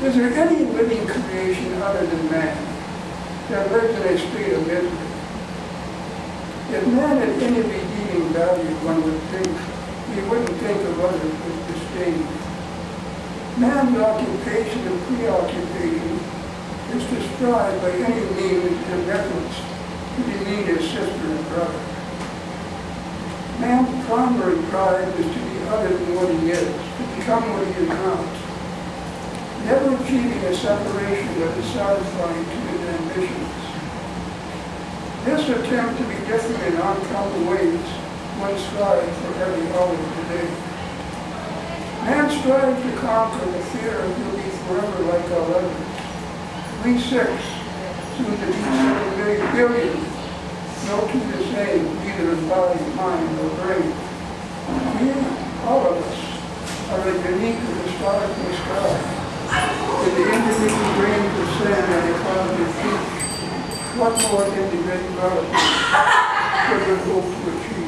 Is there any living creation other than man that lives in a state of misery? If man had any redeeming value, one would think, he wouldn't think of others with disdain. Man's occupation and preoccupation is strive by any means in reference to demean his sister and brother. Man's primary pride is to be other than what he is, to become what he is not achieving a separation that is satisfying to his ambitions. This attempt to be different in uncommon ways one strives for every hour of the day. Man strives to conquer the fear of he'll be forever like all others. We six, seven million billion, no two the same, either in body, mind, or brain. We, all of us, are as unique the in the sky with the individual grains of sand and a cloud of peach, what more could we hope to achieve?